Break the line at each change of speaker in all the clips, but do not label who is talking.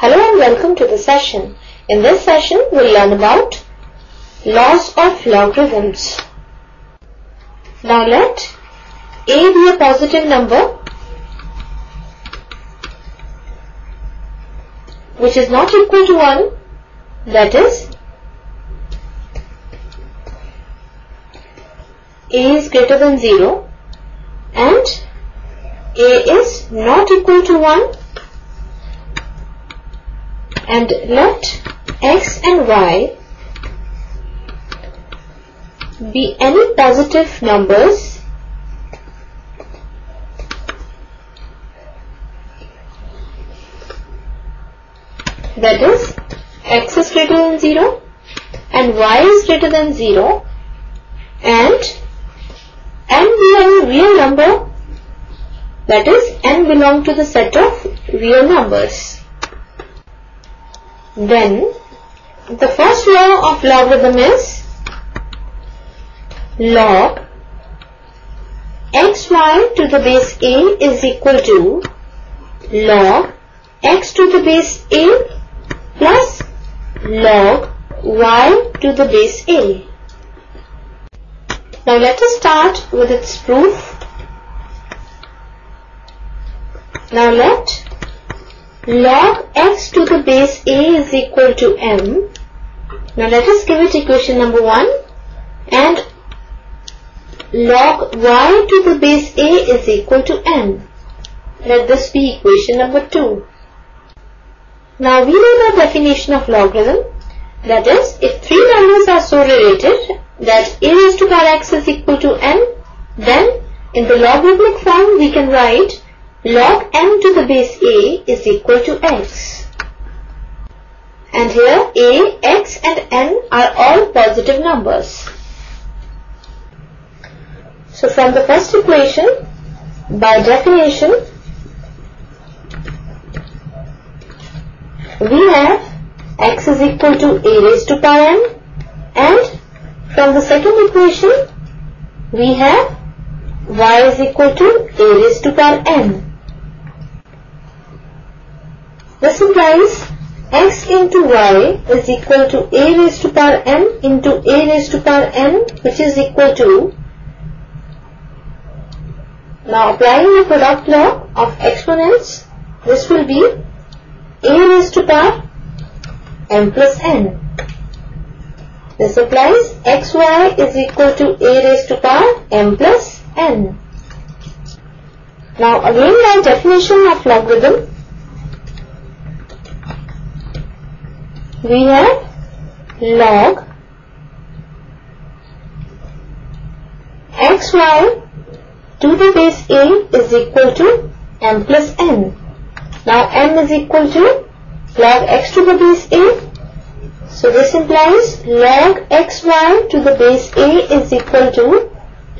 Hello and welcome to the session. In this session, we'll learn about laws of logarithms. Now let a be a positive number which is not equal to 1 that is a is greater than 0 and a is not equal to 1 and let x and y be any positive numbers that is x is greater than 0 and y is greater than 0 and n be a real number that is n belong to the set of real numbers. Then the first law of logarithm is log xy to the base a is equal to log x to the base a plus log y to the base a. Now let us start with its proof. Now let log to the base a is equal to m. Now let us give it equation number 1 and log y to the base a is equal to n. Let this be equation number 2. Now we know the definition of logarithm that is if three numbers are so related that a raised to power x is equal to m, then in the logarithmic form we can write log m to the base a is equal to x. And here a, x and n are all positive numbers. So from the first equation, by definition, we have x is equal to a raised to power n and from the second equation, we have y is equal to a raised to power n. This implies x into y is equal to a raised to power m into a raised to power n which is equal to now applying the product law of exponents this will be a raised to power m plus n. This implies xy is equal to a raised to power m plus n. Now again by definition of logarithm we have log xy to the base a is equal to m plus n. Now m is equal to log x to the base a. So this implies log xy to the base a is equal to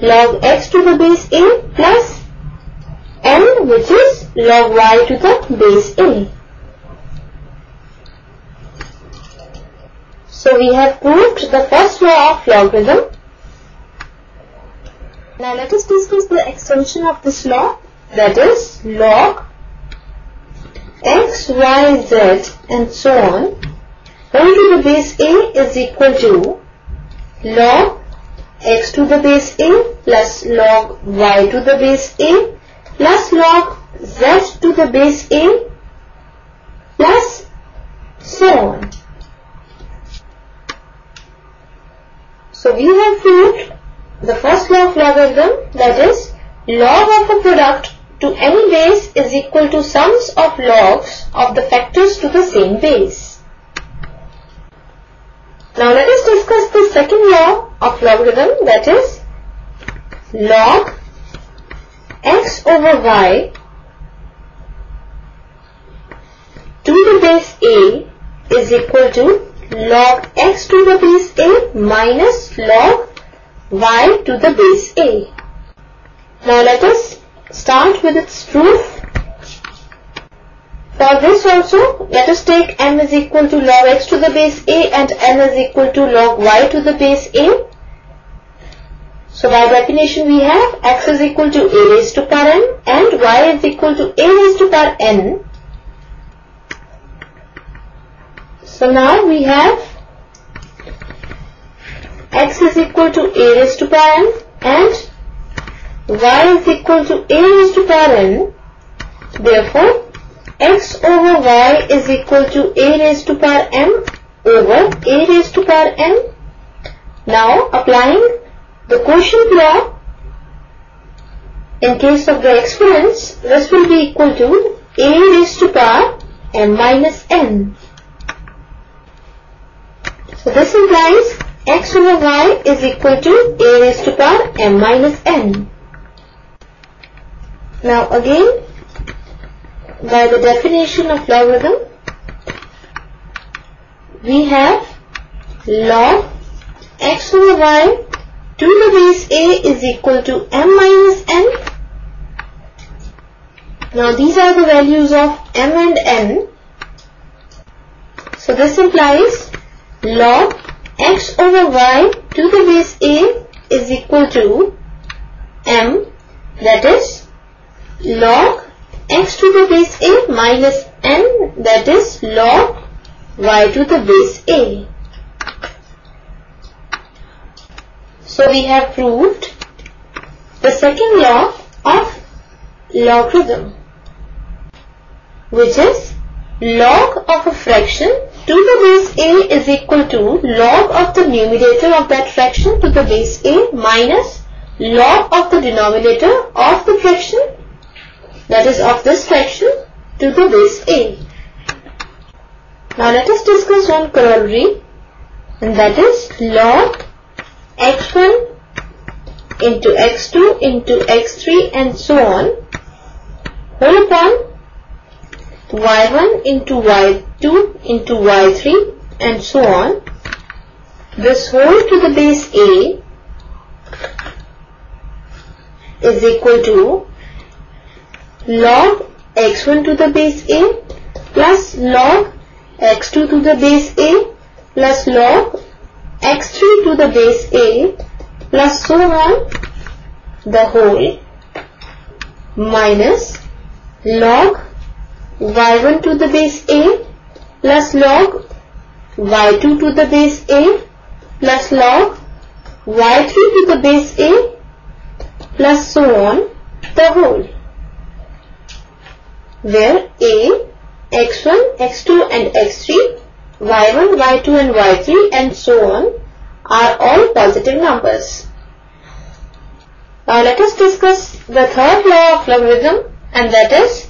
log x to the base a plus n which is log y to the base a. So we have proved the first law of logarithm. Now let us discuss the extension of this law that is log x, y, z and so on whole to the base a is equal to log x to the base a plus log y to the base a plus log z to the base a plus so on. So we have proved the first law of logarithm that is log of a product to any base is equal to sums of logs of the factors to the same base. Now let us discuss the second law of logarithm that is log x over y to the base a is equal to log x to the base a minus log y to the base a. Now let us start with its proof. For this also, let us take m is equal to log x to the base a and n is equal to log y to the base a. So by definition we have x is equal to a raised to power n and y is equal to a raised to power n So now we have x is equal to a raised to power n and y is equal to a raised to power n. Therefore, x over y is equal to a raised to power m over a raised to power n. Now, applying the quotient law, in case of the exponents, this will be equal to a raised to power m minus n. So this implies x over y is equal to a raised to power m minus n. Now again, by the definition of logarithm, we have log x over y to the base a is equal to m minus n. Now these are the values of m and n. So this implies log x over y to the base a is equal to m that is log x to the base a minus n that is log y to the base a. So we have proved the second law of logarithm which is log of a fraction to the base a is equal to log of the numerator of that fraction to the base a minus log of the denominator of the fraction that is of this fraction to the base a. Now let us discuss one corollary and that is log x1 into x2 into x3 and so on whole upon y1 into y2 into y3 and so on. This whole to the base a is equal to log x1 to the base a plus log x2 to the base a plus log x3 to the base a plus so on the whole minus log y1 to the base a plus log y2 to the base a plus log y3 to the base a plus so on the whole where a, x1, x2 and x3, y1, y2 and y3 and so on are all positive numbers. Now let us discuss the third law of logarithm and that is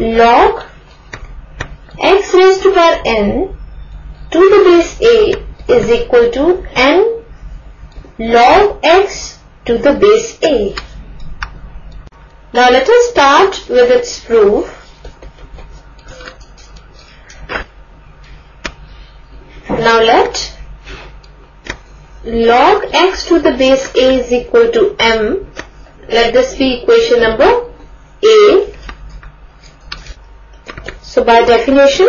log x raised to power n to the base a is equal to n log x to the base a. Now let us start with its proof. Now let log x to the base a is equal to m. Let this be equation number a. So by definition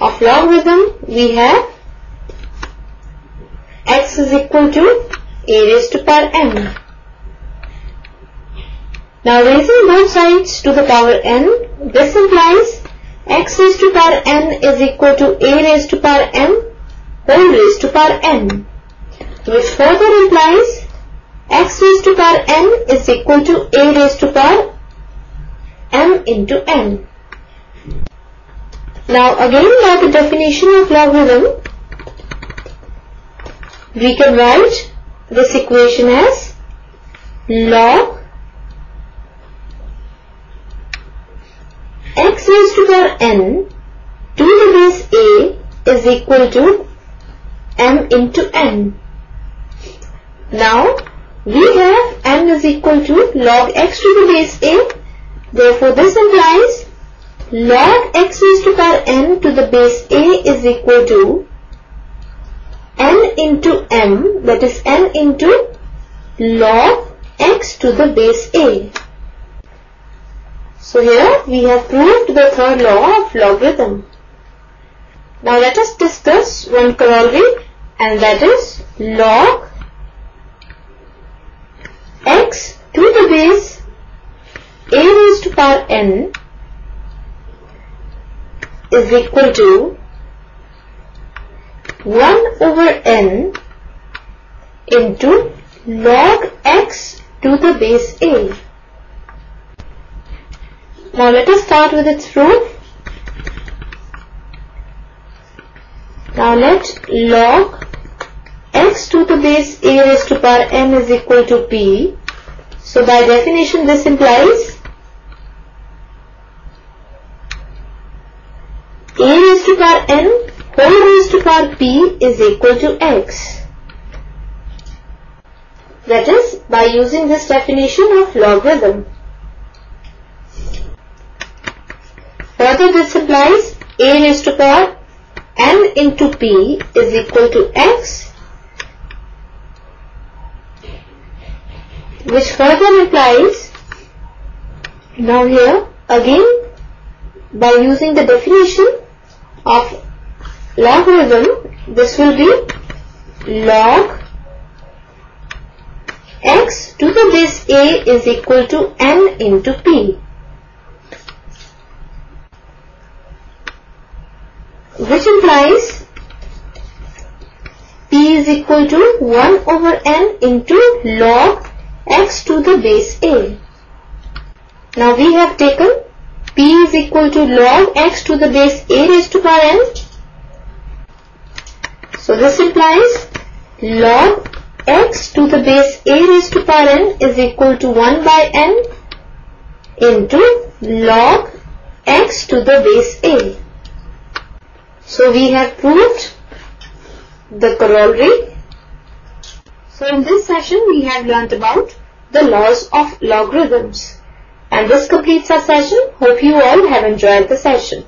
of logarithm we have x is equal to a raised to power m. Now raising both sides to the power n, this implies x raised to power n is equal to a raised to power m whole raised to power n, which further implies x raised to power n is equal to a raised to power m into n. Now again by the definition of logarithm, we can write this equation as log x raised to the power n to the base a is equal to m into n. Now we have m is equal to log x to the base a. Therefore this implies log x raised to power n to the base a is equal to n into m that is n into log x to the base a. So here we have proved the third law of logarithm. Now let us discuss one corollary and that is log x to the base a raised to power n is equal to 1 over n into log x to the base a. Now let us start with its proof. Now let log x to the base a raised to power n is equal to p. So by definition this implies a raised to power n whole raised to power p is equal to x. That is by using this definition of logarithm. Further this implies a raised to power n into p is equal to x which further implies now here again by using the definition of logarithm this will be log x to the base a is equal to n into p which implies p is equal to 1 over n into log x to the base a. Now we have taken p is equal to log x to the base a raised to power n. So this implies log x to the base a raised to power n is equal to 1 by n into log x to the base a. So we have proved the corollary. So in this session we have learnt about the laws of logarithms. And this completes our session. Hope you all have enjoyed the session.